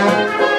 Música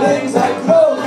Things I close.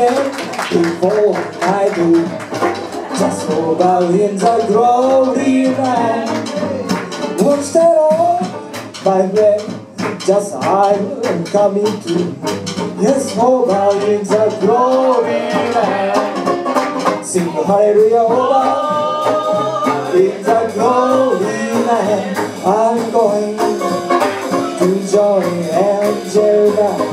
Everything before I do. Just about in the glory land. What's that all, my friend? Just I'm coming to. Yes, over in the glory land. Sing hallelujah over in the glory land. I'm going to join angel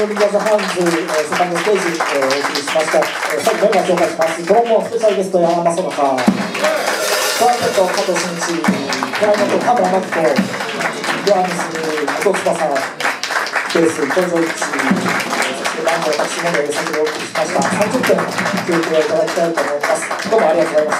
がとうございます。ニューリンガーズハンズ、えー、セカンドステージ、えー、お送りしました。えー、最後メンバー紹介します。ドラムスペシャルゲスト山間そのか、トランペット加藤真一、クライネット田村真紀子、ドラムス後藤翼、ベース小泉一、そしてバンド私もで先ほどお送りしました。30分聴いていただきたいと思います。どうもありがとうございました。